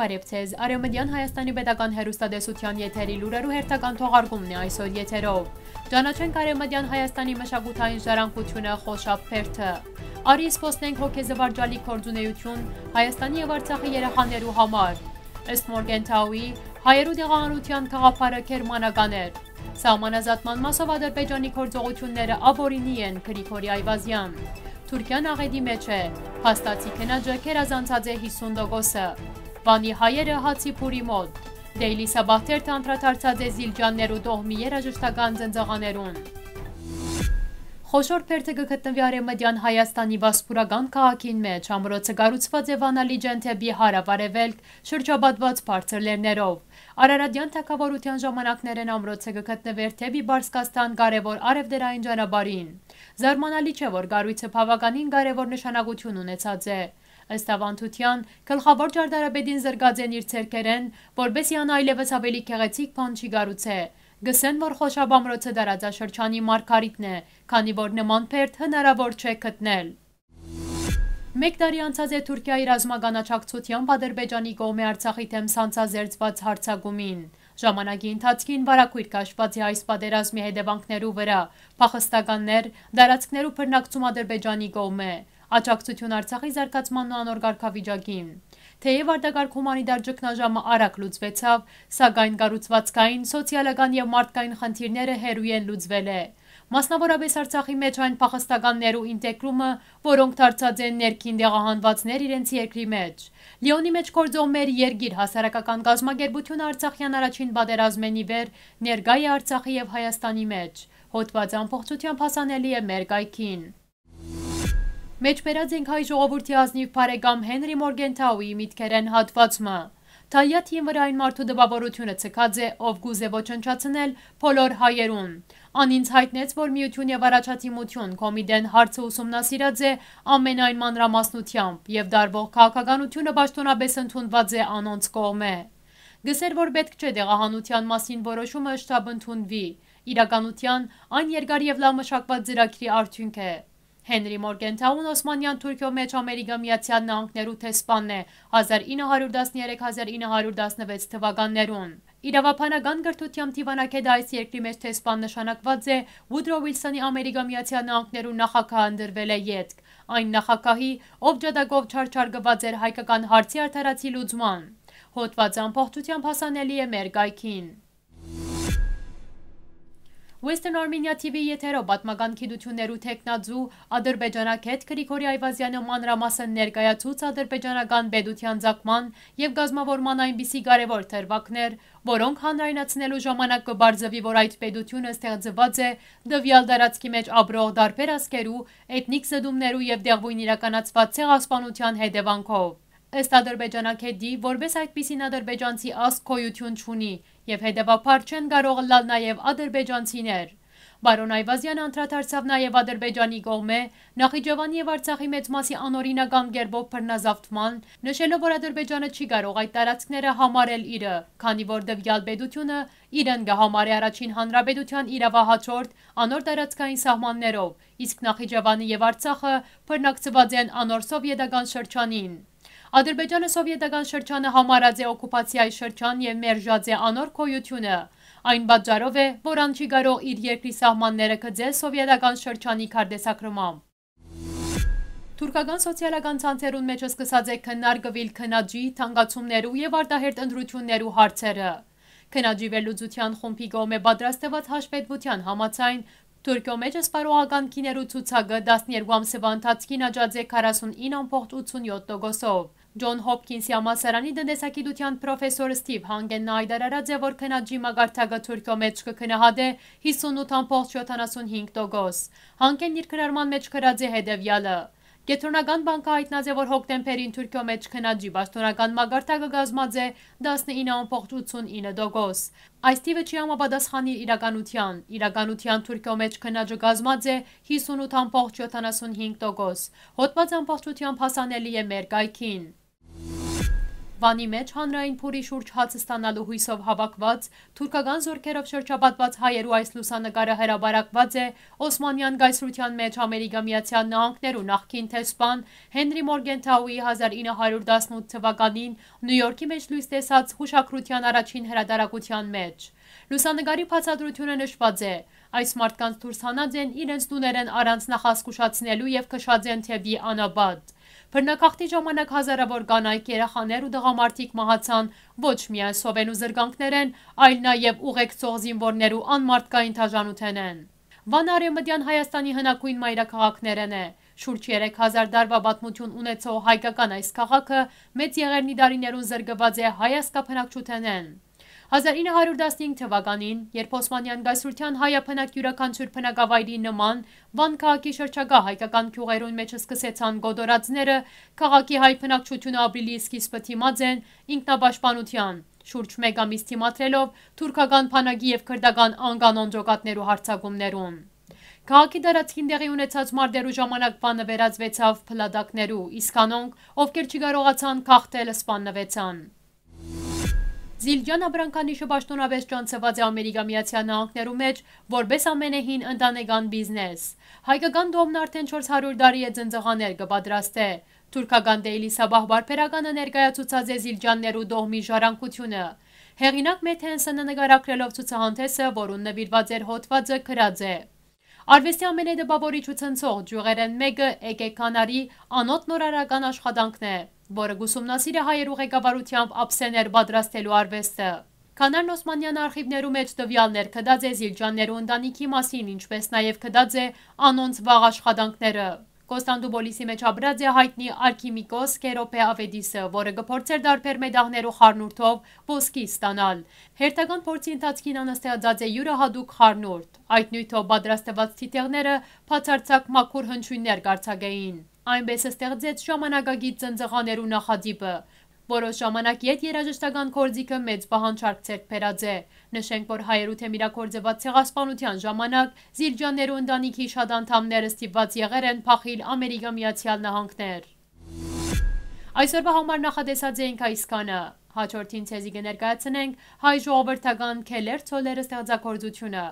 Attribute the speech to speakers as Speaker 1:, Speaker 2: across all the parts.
Speaker 1: Բարև ձեզ։ Արևմտյան Հայաստանի Պետական Հերոստատեսության եթերի լուրերու հերթական թողարկումն է այսօր եթերով։ Ճանաչենք Արևմտյան Հայաստանի մշակութային ժառանգությունը Խոշապ Փերթը։ Արի սփոսնենք հոգեզվարճալի կորձունեություն Հայաստանի եւ Արցախի երեխաներու համար։ Ըստ Մորգենթաուի հայերու դեղանության խաղապարը քերմանական էր։ Սահմանազատման մասով Ադրբեջանի կորձողությունները աբորինի են Գրիգորի Այվազյան։ Թուրքիան աղետի մեջ է, հաստացի կնաջը կերազանցած է 50%-ը։ Վանի հայերը հացի պուրի մոտ։ Դեյլի սաբաղթերթը անդրադարձած է զիլջաններու տողմի երաժշտական ձնձաղաներուն։ Խոշոր պերթը կգտնվի արեմդյան Հայաստանի վասպուրական կաղաքին մեջ, ամրոցը գարուցված է վանալի ջենթեբի հարավարևելք շրջաբատված բարձր լերներով։ Արարադյան թակավորության ժամանակներեն ամրոցը կգտնվեր թեբի Բարսկաստան կարևոր արևդերային ճանապարհին։ Զարմանալի չէ, որ գառույցը բավականին կարևոր նշանակություն ունեցած է։ Ըստ ավանդության, գլխավոր ճարտարապետին զրկած են իր ցերկերեն, որբեսի ան այլևս ավելի գեղեցիկ բան չի գառուցե։ Գսեն, որ խոշաբամրոցը դարաձաշրջանի մարգարիտն է, քանի որ նման փերթ հնարավոր չէ գտնել։ Մեկ տարի անցած է Թուրքիայի ռազմականաչակցությամբ Ադրբեջանի կողմի Արցախի թեմ սանցազերծված հարցագումին։ Ժամանակի ընթացքին վարակույր կաշված է այս պատերազմի հետևանքներու վրա, փախստականներ, դարածքներու բռնակցում Ադրբեջանի կողմ է, աջակցություն Արցախի զարգացմանն ու անոր կարգավիճակին։ Թեև արտակարգ հումանիտար ճգնաժամը արագ լուծվեցավ, սակայն կառուցվածքային, սոցիալական եւ մարդկային խնդիրները հերույ են լուծվել է։ Մասնավորապես Արցախի մեջ այն փախստականներու ինտեգրումը, որոնք դարձած են ներքին դեղահանվածներ իրենց երկրի մեջ։ Լիոնի մեջ կորձող մեր երգիր հասարակական կազմակերպությունը Արցախյան առաջին պատերազմենի վեր ներկայ է Արցախի եւ Հայաստանի մեջ։ Հոդված ամբողջությամբ հասանելի է մեր գայքին։ Մեջբերած ենք հայ ժողովրդի ազնիվ բարեկամ Հենրի Մորգենթաուի միտքերեն հատվածը։ Թայյաթին վրա այն մարդու դպավորությունը ցկած է, ով գուզե ոչնչացնել բոլոր հայերուն։ Ան ինձ հայտնեց, որ միություն եւ առաջադիմություն կոմիդեն հարցը ուսումնասիրած է ամենայն մանրամասնությամբ եւ դարվող քաղաքականությունը պաշտոնապես ընդունված է անոնց կողմէ։ Գսեր, որ պետք չէ դեղահանության մասին որոշումը շտապ ընդունվի։ Իրականության այն երկար եւ լավ մշակված ծրագրի արդյունք է։ Հենրի Մորգենթաուն Օսմանյան Թուրքիո մեջ Ամերիկա Միացյալ Նահանգներու տեսփանն է 1913-1916 թվականներուն։ Իրավապանական գրթությամբ Տիվանակեդա այս երկրի մեջ տեսփան նշանակված է Վուդրո Ուիլսոնի Ամերիկա Միացյալ Նահանգներու նախագահ ընդրվել է յետք։ Այն նախագահի, ով ջադագով չարչարգված էր հայկական հարցի արդարացի լուծման։ Հոդված ամբողջությամբ հասանելի է մեր գայքին։ Western Armenia TV եթերով պատմական գիտություններու տեխնաձու ադրբեջանագետ Գրիգորի Այվազյանը մանրամասն ներկայացուց ադրբեջանական պետության ցակման եւ գազམ་ավորման այնպիսի կարևոր թերվակներ, որոնք հանրայնացնելու ժամանակ կբարձվի, որ այդ պետությունը ստեղծված է դվյալ դարածքի մեջ ապրող դարբեր ասկերու, էթնիկ զդումներու եւ դեղույն իրականացված ցեղասպանության հետևանքով։ Ըստ ադրբեջանագետի, որպես այդպիսին ադրբեջանցի ասկ քոյություն չունի եւ հետեւաբար չեն կարող լալ նաեւ ադրբեջանցիներ։ Բարոն Այվազյանը անդրադարձավ նաև Ադրբեջանի կողմէ Նախիջևանի եւ Արցախի մեծ մասի անօրինական գերբով բռնազավթման, նշելով, որ Ադրբեջանը չի կարող այդ տարածքները համարել իրը, քանի որ դվյալ պետությունը իրեն կհամարի առաջին հանրապետության իրավահաջորդ անոր տարածքային սահմաններով, իսկ Նախիջևանի եւ Արցախը բռնակցված են անոր սովետական շրջանին։ Ադրբեջանը սովետական շրջանը համարած է օկուպացիայի շրջան եւ մերժած է անոր քոյությունը։ Այն պատճառով է, որ ան չի կարող իր երկրի սահմանները գծել սովետական շրջանի քարտեզագրմամբ։ Թուրքական սոցիալական ցանցերուն մեջ սկսած է քննարկվել քնաջի, թանկացումներու եւ արտահերտ ընտրություններու հարցերը։ Քնաջի վերլուծության խումբի կողմէ պատրաստված հաշվետվության համաձայն Թուրքիո մեջ սպարողական քիներու ցուցակը 12 ամսվա ընթացքին աճած է 49.87%-ով։ Ջոն Հոփքինսի համասարանի տնտեսագիտության պրոֆեսոր Ստիվ Հանգենն հայտարարած է, որ քնաջի մագարտակը Թուրքիո մեջ կքնահատե 58.75%։ Հանգեն իր քրարման մեջ գրած է հետևյալը. Կենտրոնական բանկը հայտնած է, որ հոկտեմբերին Թուրքիո մեջ քնաջի պաշտոնական մագարտակը կազմած է 19.89%։ Այս թիվը չի համապատասխանի իրականության։ Իրականության Թուրքիո մեջ քնաջը կազմած է 58.75%։ Հոդված ամբողջությամբ հասանելի է մեր կայքին։ Վանի մեջ հանրային փուրի շուրջ հաց ստանալու հույսով հավաքված թուրքական զորքերով շրջապատված հայերու այս լուսանկարը հրաբարակված է Օսմանյան գայսրության մեջ Ամերիկա Միացյալ Նահանգներու նախկին տեսփան Հենրի Մորգենթաուի 1918 թվականին Նյու Յորքի մեջ լույս տեսած հուշակրության առաջին հրատարակության մեջ։ Լուսանկարի բացատրությունը նշված է. այս մարդկանց դուրս հանած են իրենց տուներեն առանց նախասկուշացնելու եւ քշած են թևի անաբադ։ Բռնակախտի ժամանակ հազարավոր կանայք, երեխաներ ու տղամարդիկ մահացան. Ոչ միայն սովեն ու զրկանքներեն, այլ նաև ուղեկցող զինվորներու անմարդկային թաժանութենեն։ Վան Արևմտյան Հայաստանի հնագույն մայրաքաղաքներն է։ Շուրջ 3000 դարվա պատմություն ունեցող հայկական այս քաղաքը մեծ եղերնի դարիներուն զրկված է հայասկափնակչութենեն։ 1915 թվականին, երբ Օսմանյան գայսրության հայապնակ յուրաքանչյուր փնակավայրի նման Վան քաղաքի շրջակա հայկական գյուղերուն մեջ սկսեցան գոդորածները, քաղաքի հայ փնակչությունը ապրիլի սկիզբը թիմած են ինքնապաշտպանության, շուրջ մեկ ամիս թիմադրելով թուրքական փանագի եւ քրդական անկանոն ջոկատներու հարցակումներուն։ Քաղաքի դարածքին տեղի ունեցած մարտերու ժամանակ բանը վերածվեցավ փլադակներու, իսկ անոնք, ովքեր չկարողացան քաղտել, սպաննվեցան։ Զիլջան Աբրանքանիշը պաշտոնապես ճանցված է Ամերիկա Միացյալ Նահանգներու մեջ որպես ամենահին ընտանեկան բիզնես։ Հայկական դոմն արդեն 400 տարի է ծնծղաներ կպատրաստե։ Թուրքական Daily Sabah բարբերականը ներկայացուցած է Զիլջաններու դողմի ժառանգությունը։ Հեղինակ Մեթենսոնը նկարագրելով ցուցահանդեսը, որուն նվիրված էր հոդվածը, գրած է. Արվեստի ամենեդպավորիչ ու ցնցող ջյուղերեն մեկը Էկե Կանարի անոտ նորարական աշխատանքն է որը գուսումնասիրը հայերու ղեկավարությամբ ափսեներ պատրաստելու արվեստը։ Կանարն Օսմանյան արխիվներու մեջ տվյալներ կդած է Զիլջաններու ընտանիքի մասին, ինչպես նաև կդած է անոնց վաղ աշխատանքները։ Կոստանդուպոլիսի մեջ ապրած է հայտնի Արքիմիկոս Կերոպե Ավեդիսը, որը կփորձեր դարբեր մեդաղներու խառնուրդով ոսկի ստանալ։ Հերթական փորձի ընթացքին անստեղծած է յուրահատուկ խառնուրդ։ Այդ նյութով պատրաստված թիթեղները բացարձակ մաքուր հնչյուններ կարձակեին այնպես ստեղծեց ժամանակագիտ ծնծղաներու նախադիպը, որոշ ժամանակ ետ երաժշտական կորձիկը մեծ պահանջարկ ցերկ բերած է։ Նշենք, որ հայերու թեմիրակորձված ցեղասպանության ժամանակ Զիլջաններու ընտանիքի շատ անդամները ստիպված եղեր են փախիլ Ամերիկա Միացյալ Նահանգներ։ Այսօրվա համար նախադեսած էինք այսքանը։ Հաջորդին ցեզի կներկայացնենք հայ ժողովրդական քելեր ցոլերը ստեղծագործությունը։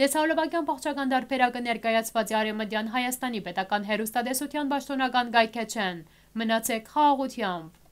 Speaker 1: Դեսահոլովակյան փոխչական դարբերակը ներկայացված է Արեմդյան Հայաստանի պետական հերուստադեսության բաշտոնական գայքեչեն։ Մնացեք խաղաղությամբ։